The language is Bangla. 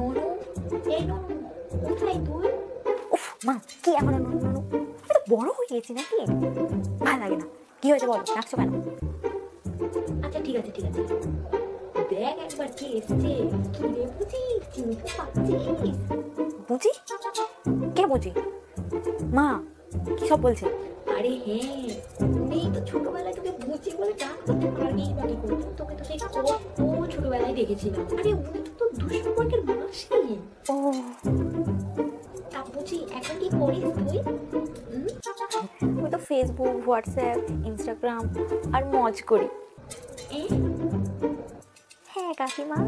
ননু। এই ননু কোথায় তুই? উফ মা কি আর নুনু নুনু? বড় হয়ে গেছি নাকি? ভালো লাগে না। কি হয়েছে বলো ডাকছো কেন? আচ্ছা ঠিক আছে ঠিক আছে। দেখ একবার কে এসছে কি রে বুঝি? চিনতে পারছিস? বুঝি? কে বুঝি? মা কি সব বলছে? আরে হ্যাঁ উনি তো ছোটবেলায় তোকে বুঝি বলে ডাকতে পারবি বা তোকে তো সেই কত ছোটবেলায় দেখেছিলাম আরে উনি তো দুষ্পর্কের মাসি ও। তা বুঝি এখন কি করিস তুই? হুম? আমি তো ফেসবুক হোয়াটসঅ্যাপ ইনস্টাগ্রাম আর মজ করি। হ্যাঁ কাকিমা।